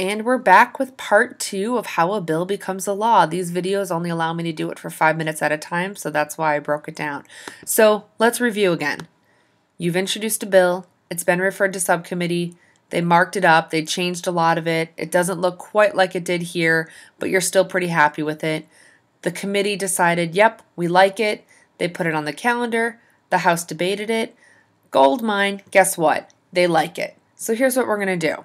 And we're back with part two of how a bill becomes a law. These videos only allow me to do it for five minutes at a time, so that's why I broke it down. So let's review again. You've introduced a bill, it's been referred to subcommittee, they marked it up, they changed a lot of it. It doesn't look quite like it did here, but you're still pretty happy with it. The committee decided, yep, we like it. They put it on the calendar, the House debated it. Gold mine, guess what? They like it. So here's what we're going to do.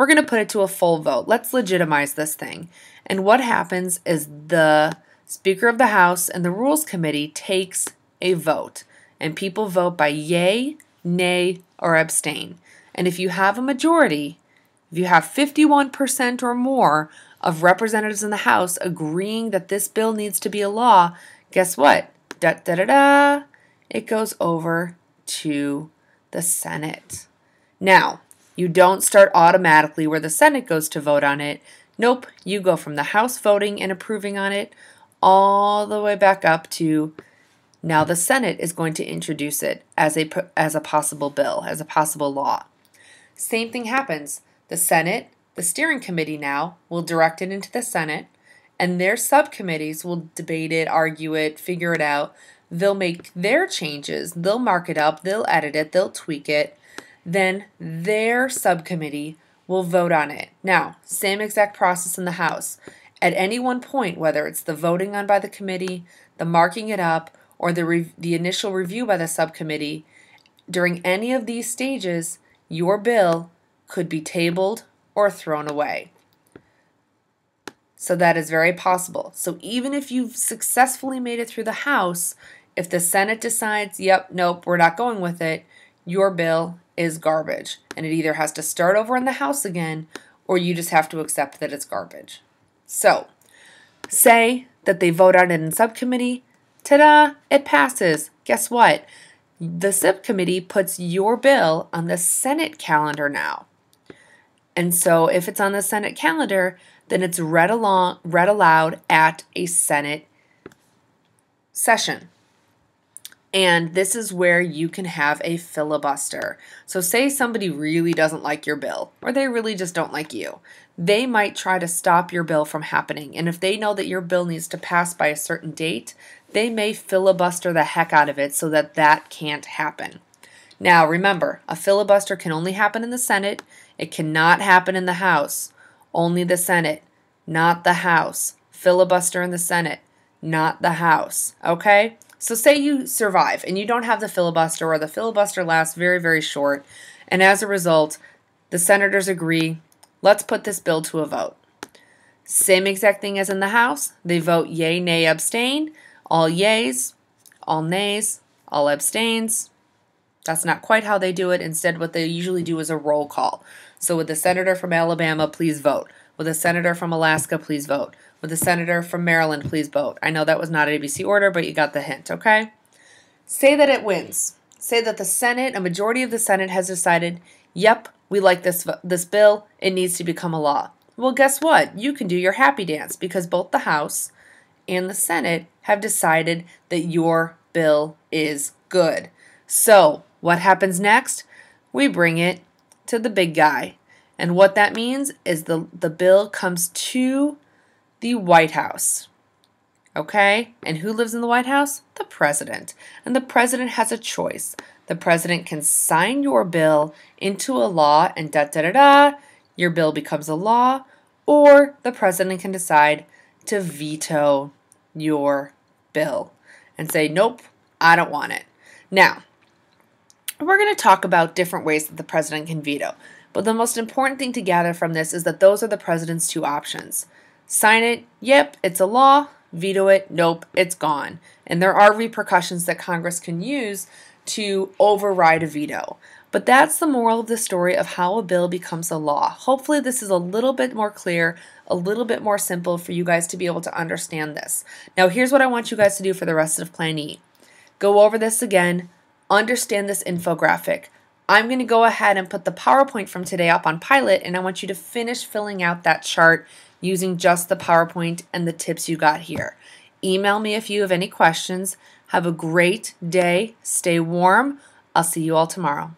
We're going to put it to a full vote. Let's legitimize this thing. And what happens is the Speaker of the House and the Rules Committee takes a vote. And people vote by yay, nay, or abstain. And if you have a majority, if you have 51% or more of representatives in the House agreeing that this bill needs to be a law, guess what? Da da da da. It goes over to the Senate. Now, you don't start automatically where the Senate goes to vote on it. Nope, you go from the House voting and approving on it all the way back up to now the Senate is going to introduce it as a as a possible bill, as a possible law. Same thing happens. The Senate, the steering committee now will direct it into the Senate and their subcommittees will debate it, argue it, figure it out. They'll make their changes, they'll mark it up, they'll edit it, they'll tweak it, then their subcommittee will vote on it. Now, same exact process in the House. At any one point, whether it's the voting on by the committee, the marking it up, or the, re- the initial review by the subcommittee, during any of these stages, your bill could be tabled or thrown away. So that is very possible. So even if you've successfully made it through the House, if the Senate decides, yep, nope, we're not going with it, your bill is garbage. And it either has to start over in the House again or you just have to accept that it's garbage. So, say that they vote on it in subcommittee. Ta da! It passes. Guess what? The subcommittee puts your bill on the Senate calendar now. And so, if it's on the Senate calendar, then it's read along, read aloud at a Senate session. And this is where you can have a filibuster. So, say somebody really doesn't like your bill, or they really just don't like you. They might try to stop your bill from happening. And if they know that your bill needs to pass by a certain date, they may filibuster the heck out of it so that that can't happen. Now, remember, a filibuster can only happen in the Senate, it cannot happen in the House. Only the Senate, not the House. Filibuster in the Senate, not the House. Okay? So, say you survive and you don't have the filibuster, or the filibuster lasts very, very short, and as a result, the senators agree let's put this bill to a vote. Same exact thing as in the House. They vote yay, nay, abstain. All yays, all nays, all abstains. That's not quite how they do it. Instead, what they usually do is a roll call. So, would the senator from Alabama please vote? Would the senator from Alaska please vote? Would the senator from Maryland please vote? I know that was not ABC order, but you got the hint, okay? Say that it wins. Say that the Senate, a majority of the Senate has decided, yep, we like this this bill, it needs to become a law. Well, guess what? You can do your happy dance because both the House and the Senate have decided that your bill is good. So, what happens next? We bring it to the big guy. And what that means is the, the bill comes to the White House. Okay? And who lives in the White House? The president. And the president has a choice. The president can sign your bill into a law and da da da da, your bill becomes a law, or the president can decide to veto your bill and say, nope, I don't want it. Now, we're going to talk about different ways that the president can veto. But the most important thing to gather from this is that those are the president's two options. Sign it, yep, it's a law. Veto it, nope, it's gone. And there are repercussions that Congress can use to override a veto. But that's the moral of the story of how a bill becomes a law. Hopefully, this is a little bit more clear, a little bit more simple for you guys to be able to understand this. Now, here's what I want you guys to do for the rest of Plan E go over this again, understand this infographic. I'm going to go ahead and put the PowerPoint from today up on Pilot, and I want you to finish filling out that chart using just the PowerPoint and the tips you got here. Email me if you have any questions. Have a great day. Stay warm. I'll see you all tomorrow.